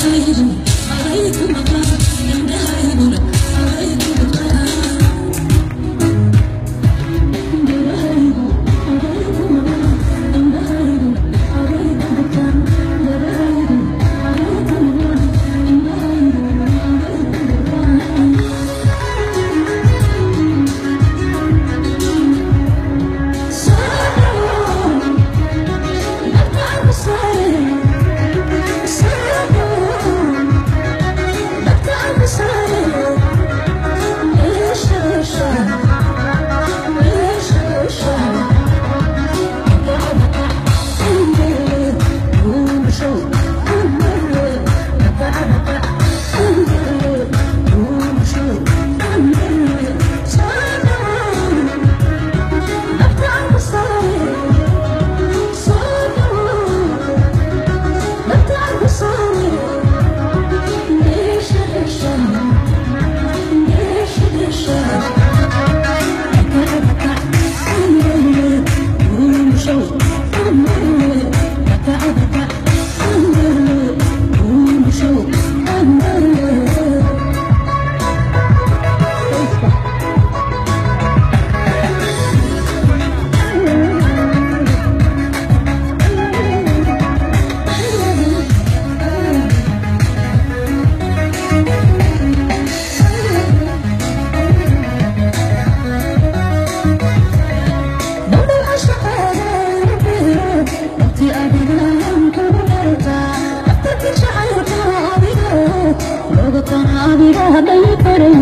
Cause we Oh. شعر كرامي لغة رامي لا بيقرن